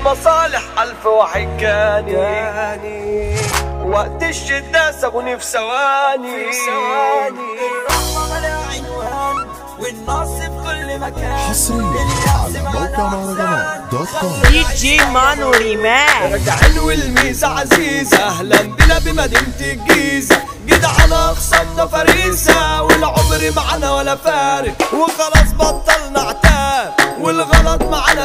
المصالح ألف واحد كاني. وقت الشدة سابوني في ثواني. الرحمة عنوان والنصب كل مكان. حصريا على موقع مهرجانات دوت كوم. دي جي مانو ريماك. راجعين والميزة عزيزة. أهلا بنا بمدينة الجيزة. جدعنا خصمنا فريسة والعمر معانا ولا فارق. وخلاص معانا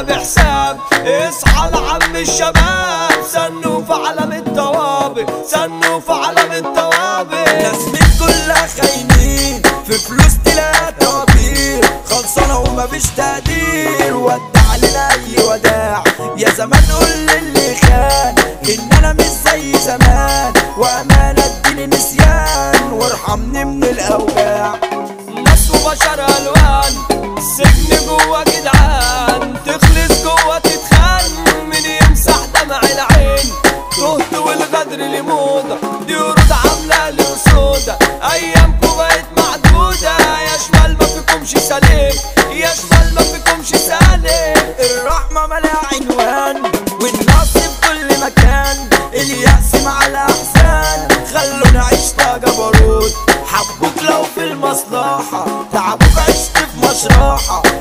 بحساب اصحى لعم الشباب. سنوا في علم الطوابق سنوا في علم الطوابق ناس من كلها خاينين في فلوس تلاقي طوابير خلصانة ومفيش تقدير. ودع لنا أي وداع. يا زمان قول للي خان. إن أنا مش زي زمان. وأمانة اديني نسيان. وارحمني من الأوجاع. ناس وبشر ألوان. سجن جوا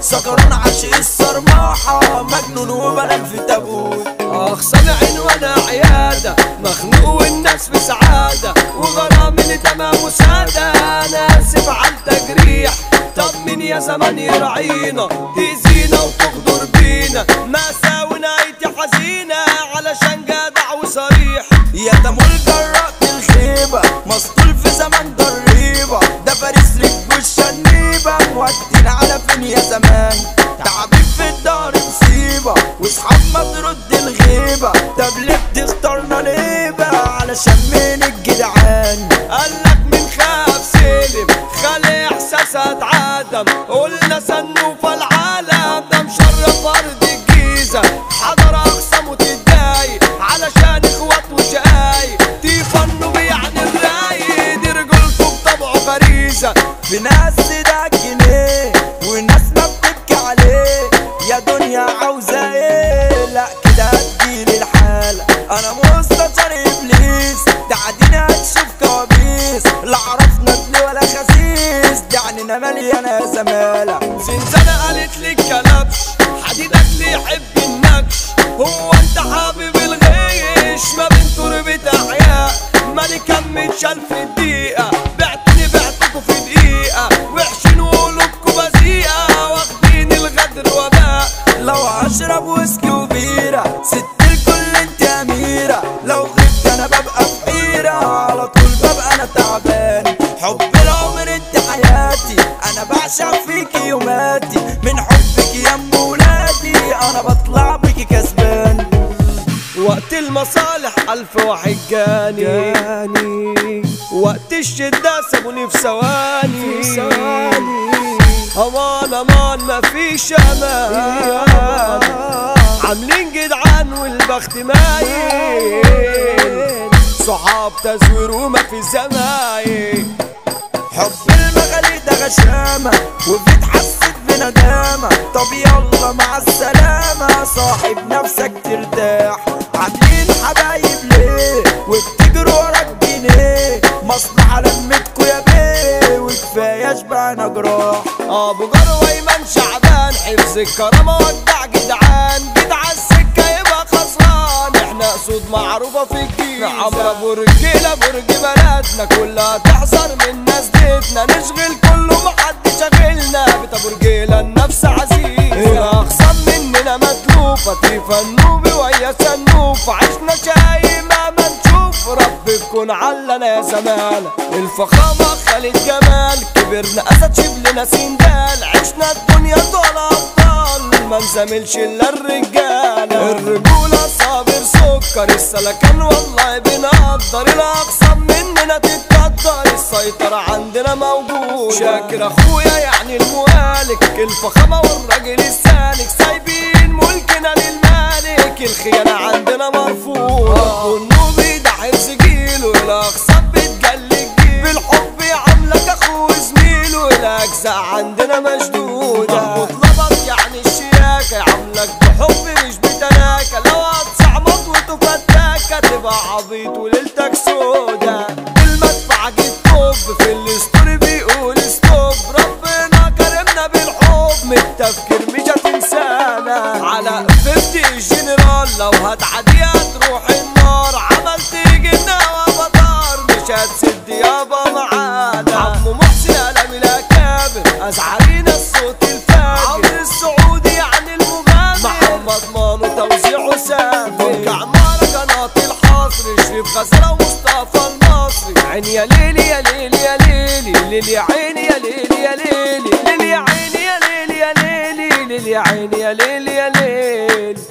سكرون عشق الصرماحة مجنون وبلد في تابوت. اخصم عين وأنا عيادة مخنوق والناس في سعادة وغرامي تمام وسادة أنا آسف على التجريح طب مين يا زمان يرعينا تأذينا وتغدر بينا. مأساة ونهايتي حزينة علشان جدع وصريح يا ده الجراء الخيبة مسطول في زمان ضريبة ده فارس رجل الشنيبة مودينا واصحاب ما ترد الغيبة. طب ليه بتختارنا ليبة علشان مين الجدعان؟ قالك من خاف سلم خلي احساسها اتعدم قلنا سنوا في العالم ده مشرف ارض الجيزة. حضر اقسم وتتضايق علشان إخوات وشقايق تفنوا بيعني الرايق دي رجولكم بطبعه فريسه في ناس ده جنيه. يا دنيا عاوزة إيه؟ لا كده هتجيلي الحالة أنا مستشار إبليس ده عدينا هتشوف كوابيس. لا عرفنا ابني ولا خسيس ده عنينا مليانة زمالة. على طول ببقى أنا تعبان. حب العمر انت حياتي أنا بعشق فيكي يوماتي. من حبك يا أم ولادي أنا بطلع بيكي كسبان. وقت المصالح ألف واحد جاني. وقت الشدة سابوني في ثواني. أمان أمان. مفيش أمان. عاملين جدعان والبخت مايل. صحاب تزوير وما في زمايل حب المغالي ده غشامة وبتحسد بندامة طب يلا مع السلامة صاحب نفسك ترتاح. عاملين حبايب ليه؟ وبتجروا ورا الجنيه مصلحة لمتكوا يا بيه وكفاية شبعنا جراح أبو جروة ايمن شعبان حفظ الكرامة ودع في الجيزة عمرو ابو رجيلة برج بلدنا. كلها تحذر من ناس ديتنا نشغل كله محد شاغلنا بيت ابو رجيلة النفس عزيزة. اخصم مننا متلوفة. تيفا النوبي ويا سنوف عشنا شايمة ما نشوف رب يكون علنا يا زمان الفخامة خالد جمال كبرنا أسد شبلنا سندال. عشنا الدنيا طول أبطال. ما نزاملش الا الرجالة الرجولة صابر سكر السلكان والله بنقدر الاقسام مننا تتقدر. السيطرة عندنا موجود شاكر أخويا يعني المالك الفخامة والراجل السالك. سايبين ملكنا للمالك. الخيانة عندنا مرفوض والنوبي ده حفظ جيله الاقسام بتجلي بالحب عاملك أخو زميله. الأجزاء عندنا مشدودة. لو هتعدي هتروح النار. عملت جنة وبطار مش هتسد يابا معانا. عمو محسن قلم الاكابر ازعرينا الصوت الفاجر. عمرو السعودي عن المغامر. محمد مانو توزيعه سافر. مرجع مهرجانات الحصر. شريف غزالة ومصطفى المصري عين يا ليلي يا ليلي يا ليلي. ليلي يا عيني يا ليلي يا ليلي. ليلي يا عيني يا ليلي يا ليلي. ليلي يا عيني يا ليلي يا ليلي.